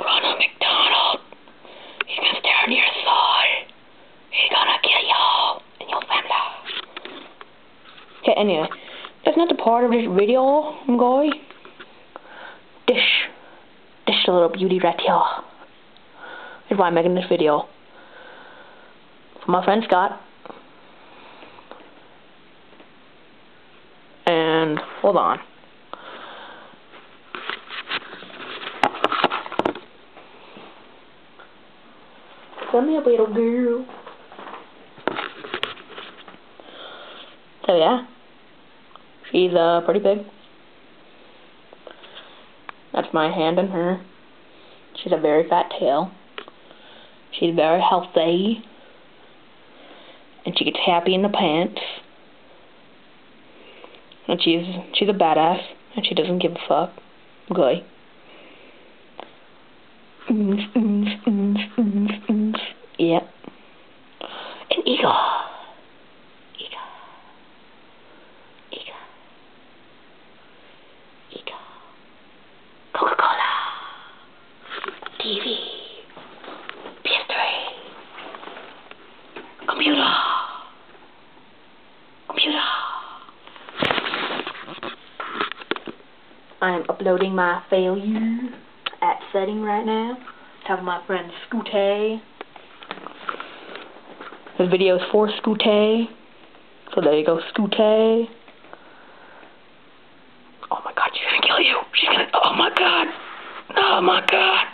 Ronald McDonald. He's gonna stay on your soul. He's gonna kill you and your family. Okay, anyway. That's not the part of this video, guy. This. This little beauty right here. Is why I'm making this video. For my friend Scott. And, hold on. Come here, little girl. So yeah, she's uh pretty big. That's my hand in her. She's a very fat tail. She's very healthy. And she gets happy in the pants. And she's she's a badass and she doesn't give a fuck. Okay. Yep. And Eagle. Eagle. Eagle. Eagle. Coca-Cola. TV. PS3. Computer. Computer. I am uploading my failure at setting right now. Talking to my friend Scooty. This video is for Scooty. So there you go, Scooty. Oh my god, she's gonna kill you. She's gonna, oh my god. Oh my god.